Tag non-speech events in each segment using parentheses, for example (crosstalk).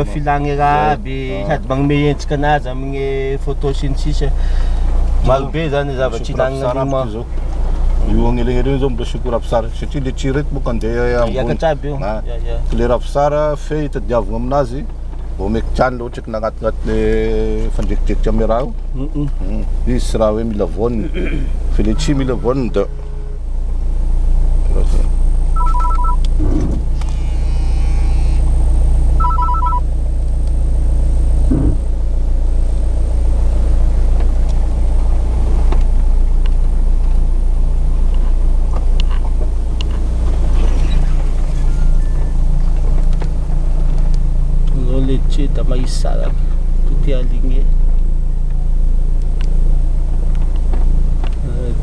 filagny raha aby sady magnomeentrika anazy amigne photo sinitsisy marobe zany zavatryiilazao io agneligneley zao mbola siko rahapisara satria le trireto mboka andeh aakatraby io le raha pisara fehitadiavina aminazy vao meki trany laohatry ky nagnatiagnatile fandrekidrekitry am raha io mm, mm. mm. izy sy raha hoe mila vaniny (clears throat) fa letry mila vaniny da cheta maisara tutti alinge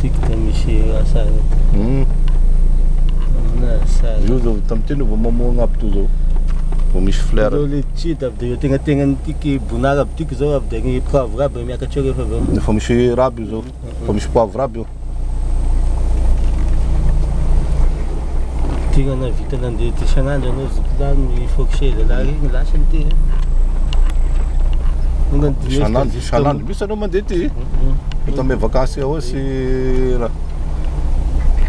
tikta mishi asara mm na asara yudo tamtino bomomo ngaptu zo bomish flera dole chita de tenga tenga tiki bunaga tiki zo abdengi pavra bemia kachore favo fomishi rabio zo fomishi pavra rabio tegna navita nandeha ty sanandro anaoamifose any lasa nt eh. asanandro sanandro misy anao mandeha aty eta ame vakansya vao sy rah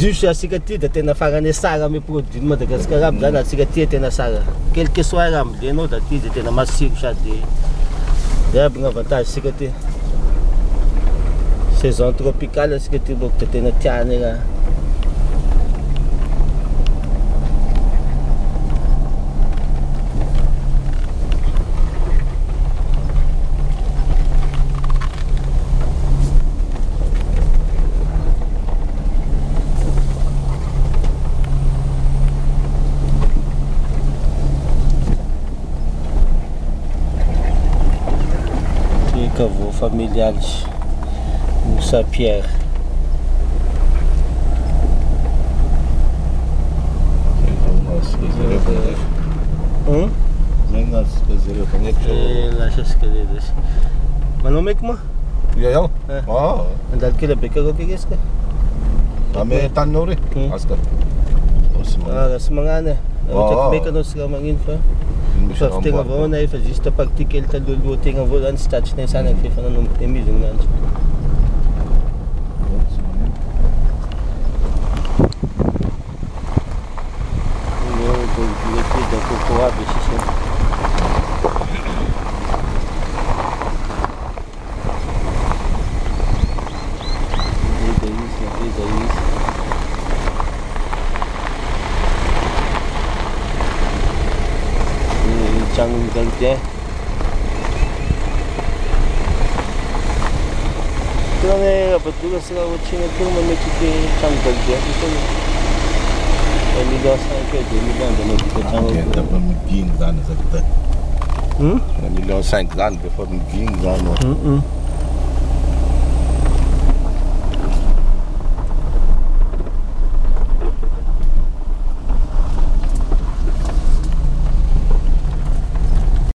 jus asika ty da tena fagrane sara ame produitne madagasicar aby zany ansika ty e tena sara quelque sois raha amidenao da ty da tena masiko sade da abygn'avantage sika ty saison tropical asika ty boko da tena tiany ra escavou familiares no Sapierre. Hum? Lascia scadere. Ah, Ma nome né? cum? Eu? Ah. Oh. Dar cât de pe că că este? Am e tanuri. Asta. O să mă. Ah, să mă gane. Uite, pe că nu se mă gândește. Vertegenwoordiger, dus dat praktijk heel que doen, wat tegenwoordig aan de stad is, zijn ik van een inmiddels. Widzę gdzie. strony, albo drugą stronę odcinek, tu mamy tutaj tam to To mi do sankiety, mm? mi będę mówił to tam. Nie, Hmm? before gin hmm.